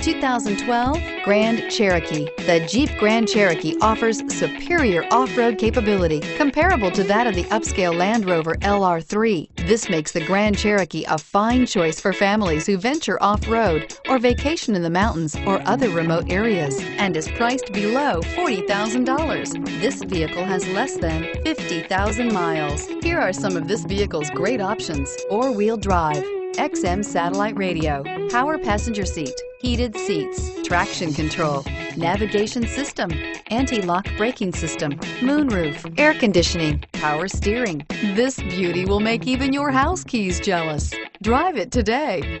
2012 Grand Cherokee. The Jeep Grand Cherokee offers superior off-road capability comparable to that of the upscale Land Rover LR3. This makes the Grand Cherokee a fine choice for families who venture off-road or vacation in the mountains or other remote areas and is priced below $40,000. This vehicle has less than 50,000 miles. Here are some of this vehicle's great options. Four-wheel drive, XM satellite radio, power passenger seat, heated seats, traction control, navigation system, anti-lock braking system, moonroof, air conditioning, power steering. This beauty will make even your house keys jealous. Drive it today.